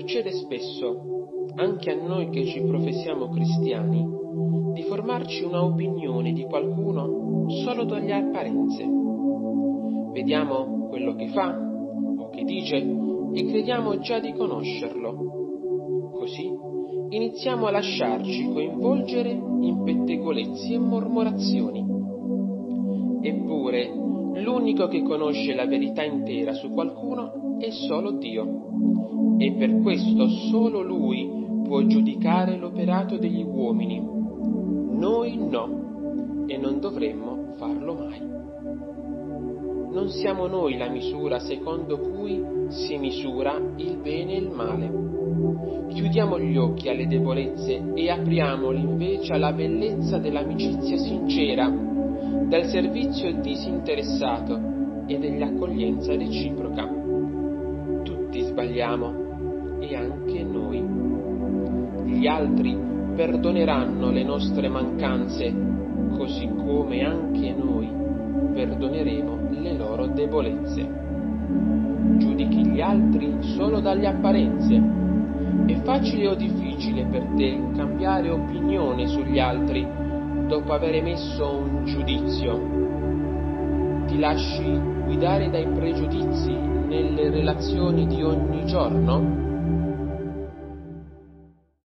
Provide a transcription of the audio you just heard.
succede spesso, anche a noi che ci professiamo cristiani, di formarci una opinione di qualcuno solo dalle apparenze. Vediamo quello che fa o che dice e crediamo già di conoscerlo. Così iniziamo a lasciarci coinvolgere in pettegolezzi e mormorazioni. L'unico che conosce la verità intera su qualcuno è solo Dio, e per questo solo Lui può giudicare l'operato degli uomini. Noi no, e non dovremmo farlo mai. Non siamo noi la misura secondo cui si misura il bene e il male. Chiudiamo gli occhi alle debolezze e apriamoli invece alla bellezza dell'amicizia sincera, del servizio disinteressato e dell'accoglienza reciproca. Tutti sbagliamo e anche noi. Gli altri perdoneranno le nostre mancanze, così come anche noi perdoneremo le loro debolezze. Giudichi gli altri solo dalle apparenze. È facile o difficile per te cambiare opinione sugli altri dopo aver emesso un giudizio? Ti lasci guidare dai pregiudizi nelle relazioni di ogni giorno?